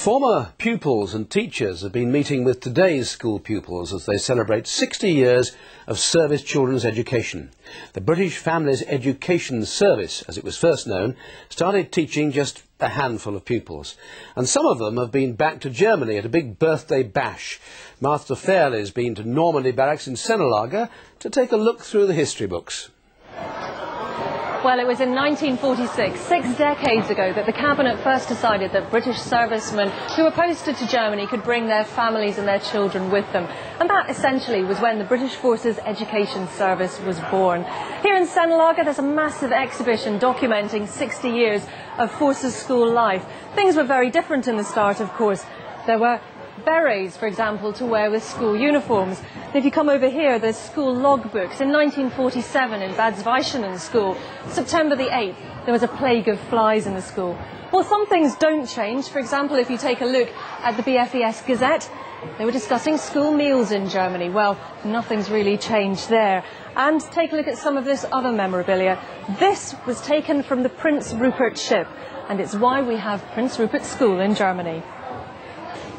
Former pupils and teachers have been meeting with today's school pupils as they celebrate 60 years of service children's education. The British Families Education Service, as it was first known, started teaching just a handful of pupils. And some of them have been back to Germany at a big birthday bash. Martha Fairley's been to Normandy Barracks in Sennelager to take a look through the history books. Well, it was in 1946, six decades ago, that the Cabinet first decided that British servicemen who were posted to Germany could bring their families and their children with them. And that essentially was when the British Forces Education Service was born. Here in Sennelager, there's a massive exhibition documenting 60 years of Forces school life. Things were very different in the start, of course. There were berets, for example, to wear with school uniforms. And if you come over here, there's school logbooks. In 1947 in Bad Zwischenahn school, September the 8th, there was a plague of flies in the school. Well, some things don't change. For example, if you take a look at the BFES Gazette, they were discussing school meals in Germany. Well, nothing's really changed there. And take a look at some of this other memorabilia. This was taken from the Prince Rupert ship, and it's why we have Prince Rupert School in Germany.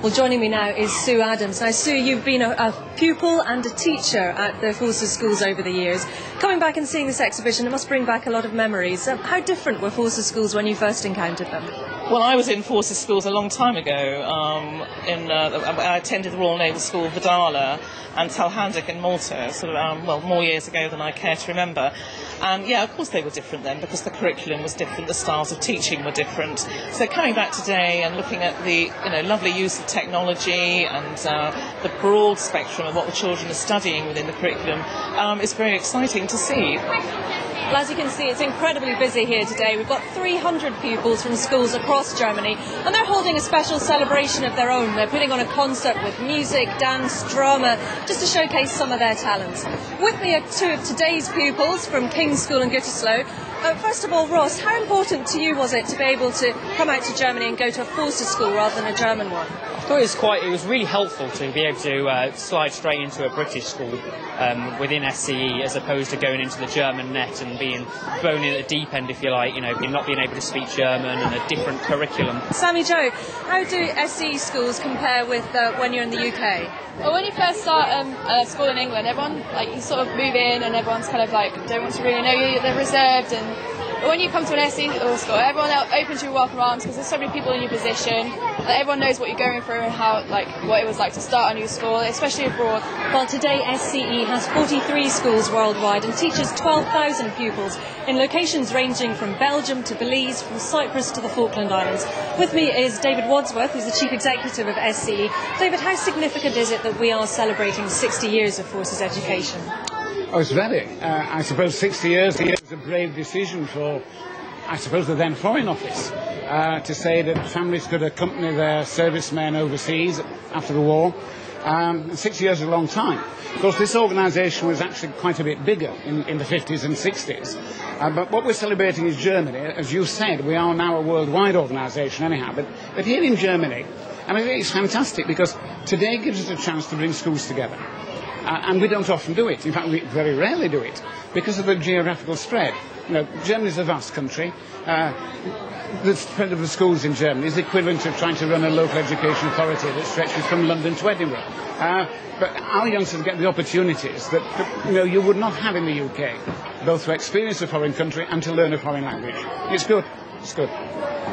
Well, joining me now is Sue Adams. Now, Sue, you've been a, a, pupil and a teacher at the Forces schools over the years. Coming back and seeing this exhibition, it must bring back a lot of memories. Um, how different were Forces schools when you first encountered them? Well, I was in Forces schools a long time ago. Um, in, uh, I attended the Royal Naval School, Verdala, and Tal Handaq in Malta, sort of, um, well, more years ago than I care to remember. And yeah, of course they were different then because the curriculum was different, the styles of teaching were different. So coming back today and looking at the you know lovely use of technology and uh, the broad spectrum of what the children are studying within the curriculum um, is very exciting to see. Well, as you can see, it's incredibly busy here today. We've got 300 pupils from schools across Germany, and they're holding a special celebration of their own. They're putting on a concert with music, dance, drama, just to showcase some of their talents. With me are two of today's pupils from King's School in Gütersloh. Uh, first of all, Ross, how important to you was it to be able to come out to Germany and go to a Forces school rather than a German one? Thought it was quite. It was really helpful to be able to uh, slide straight into a British school um, within SCE, as opposed to going into the German net and being thrown in at the deep end, if you like. You know, not being able to speak German and a different curriculum. Sammy Joe, how do SCE schools compare with uh, when you're in the UK? Well, when you first start um, a school in England, everyone like you sort of move in and everyone's kind of like don't want to really know you. They're reserved and but when you come to an SE school, everyone opens you welcome arms because there's so many people in your position. Everyone knows what you're going through and how, like, what it was like to start a new school, especially abroad. Well, today SCE has 43 schools worldwide and teaches 12,000 pupils in locations ranging from Belgium to Belize, from Cyprus to the Falkland Islands. With me is David Wadsworth, who's the chief executive of SCE. David, how significant is it that we are celebrating 60 years of forces education? Oh, it's very. Uh, I suppose 60 years was a brave decision for, I suppose, the then Foreign Office uh, to say that families could accompany their servicemen overseas after the war. Um, 60 years is a long time. Of course, this organisation was actually quite a bit bigger in, in the 50s and 60s. Uh, but what we're celebrating is Germany. As you said, we are now a worldwide organisation anyhow. But, but here in Germany, I mean, it's fantastic because today gives us a chance to bring schools together. Uh, and we don't often do it. In fact, we very rarely do it because of the geographical spread. You know, Germany is a vast country. Uh, the spread of the schools in Germany is equivalent to trying to run a local education authority that stretches from London to Edinburgh. Uh, but our youngsters get the opportunities that, that, you know you would not have in the UK, both to experience a foreign country and to learn a foreign language. It's good. It's good.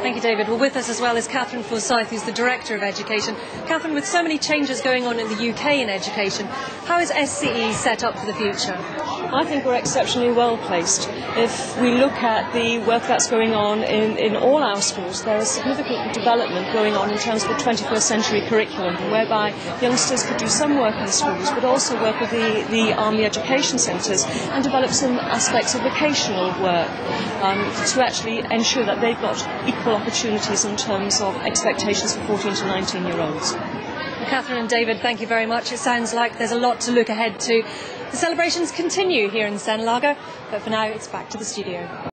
Thank you, David. Well, with us as well is Catherine Forsyth, who's the Director of Education. Catherine, with so many changes going on in the UK in education, how is SCE set up for the future? I think we're exceptionally well placed. If we look at the work that's going on in, in all our schools, there is significant development going on in terms of the 21st century curriculum, whereby youngsters could do some work in schools, but also work with the, the Army Education Centres and develop some aspects of vocational work um, to actually ensure that they've got equal opportunities in terms of expectations for 14 to 19 year olds. Catherine and David, thank you very much. It sounds like there's a lot to look ahead to. The celebrations continue here in Sennelager, but for now it's back to the studio.